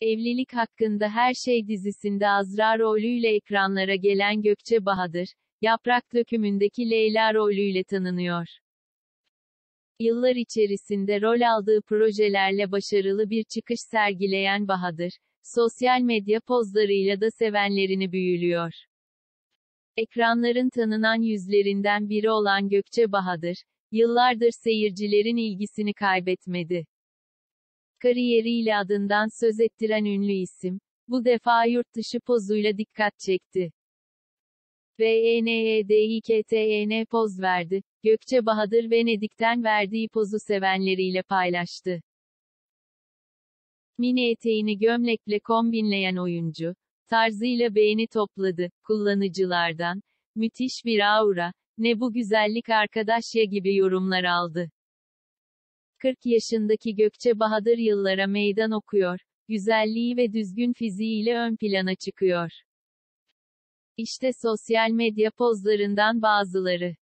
Evlilik hakkında her şey dizisinde Azra rolüyle ekranlara gelen Gökçe Bahadır, Yaprak dökümündeki Leyla rolüyle tanınıyor. Yıllar içerisinde rol aldığı projelerle başarılı bir çıkış sergileyen Bahadır, sosyal medya pozlarıyla da sevenlerini büyülüyor. Ekranların tanınan yüzlerinden biri olan Gökçe Bahadır, yıllardır seyircilerin ilgisini kaybetmedi. Kariyeriyle adından söz ettiren ünlü isim, bu defa yurt dışı pozuyla dikkat çekti. E VNEDİKTN poz verdi. Gökçe Bahadır Venedik'ten verdiği pozu sevenleriyle paylaştı. Mini eteğini gömlekle kombinleyen oyuncu, tarzıyla beğeni topladı, kullanıcılardan, müthiş bir aura, ne bu güzellik arkadaş ya gibi yorumlar aldı. 40 yaşındaki Gökçe Bahadır yıllara meydan okuyor, güzelliği ve düzgün fiziğiyle ön plana çıkıyor. İşte sosyal medya pozlarından bazıları.